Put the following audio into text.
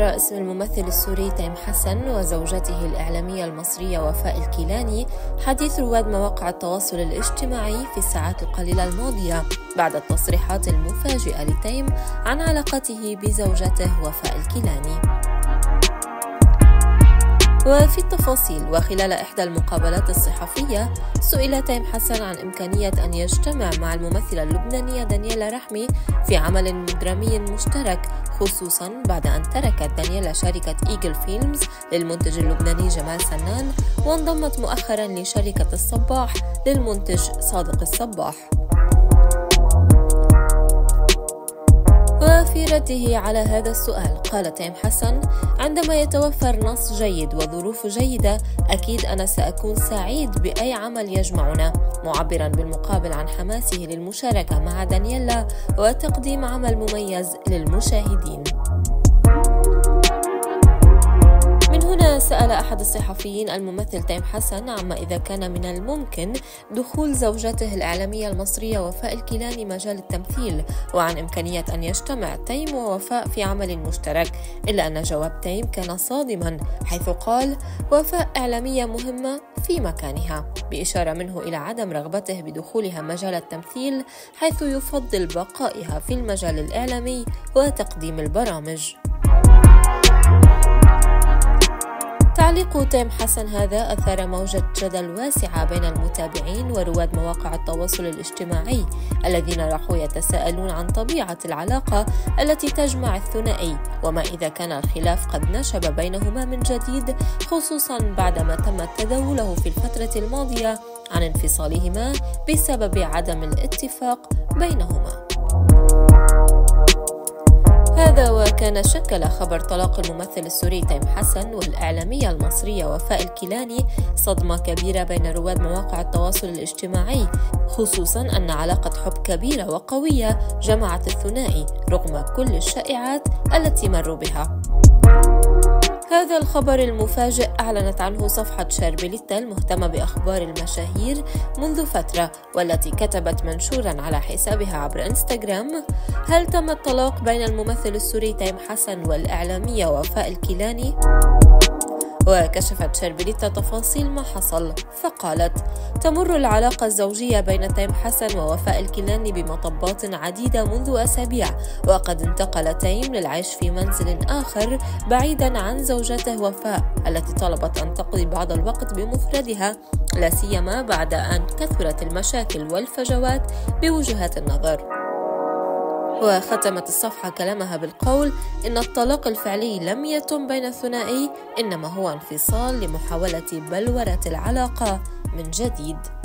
تصدر اسم الممثل السوري تيم حسن وزوجته الإعلامية المصرية وفاء الكيلاني حديث رواد مواقع التواصل الاجتماعي في الساعات القليلة الماضية بعد التصريحات المفاجئة لتيم عن علاقته بزوجته وفاء الكيلاني. وفي التفاصيل وخلال إحدى المقابلات الصحفية سئل تيم حسن عن إمكانية أن يجتمع مع الممثلة اللبنانية دانييلا رحمة في عمل درامي مشترك خصوصا بعد أن تركت دانييلا شركة إيجل فيلمز للمنتج اللبناني جمال سنان وانضمت مؤخرا لشركة الصباح للمنتج صادق الصباح. وفي رده على هذا السؤال قال تيم حسن عندما يتوفر نص جيد وظروف جيدة أكيد أنا سأكون سعيد بأي عمل يجمعنا. معبرا بالمقابل عن حماسه للمشاركة مع دانييلا وتقديم عمل مميز للمشاهدين. سأل أحد الصحفيين الممثل تيم حسن عما إذا كان من الممكن دخول زوجته الإعلامية المصرية وفاء الكيلاني مجال التمثيل وعن إمكانية أن يجتمع تيم ووفاء في عمل مشترك إلا أن جواب تيم كان صادما حيث قال وفاء إعلامية مهمة في مكانها. بإشارة منه إلى عدم رغبته بدخولها مجال التمثيل حيث يفضل بقائها في المجال الإعلامي وتقديم البرامج. تعليق تيم حسن هذا أثار موجة جدل واسعة بين المتابعين ورواد مواقع التواصل الاجتماعي الذين راحوا يتساءلون عن طبيعة العلاقة التي تجمع الثنائي. وما إذا كان الخلاف قد نشب بينهما من جديد خصوصا بعدما تم تداوله في الفترة الماضية عن انفصالهما بسبب عدم الاتفاق بينهما. وكان شكل خبر طلاق الممثل السوري تيم حسن والإعلامية المصرية وفاء الكيلاني صدمة كبيرة بين رواد مواقع التواصل الاجتماعي خصوصا أن علاقة حب كبيرة وقوية جمعت الثنائي رغم كل الشائعات التي مروا بها. هذا الخبر المفاجئ أعلنت عنه صفحة شربليتا المهتمة بأخبار المشاهير منذ فترة والتي كتبت منشورا على حسابها عبر إنستغرام هل تم الطلاق بين الممثل السوري تيم حسن والإعلامية وفاء الكيلاني؟ وكشفت شربليتا تفاصيل ما حصل فقالت تمر العلاقة الزوجية بين تيم حسن ووفاء الكيلاني بمطبات عديدة منذ أسابيع وقد انتقل تيم للعيش في منزل آخر بعيدا عن زوجته وفاء التي طلبت أن تقضي بعض الوقت بمفردها لا سيما بعد أن كثرت المشاكل والفجوات بوجهات النظر. وختمت الصفحة كلامها بالقول إن الطلاق الفعلي لم يتم بين الثنائي إنما هو انفصال لمحاولة بلورة العلاقة من جديد.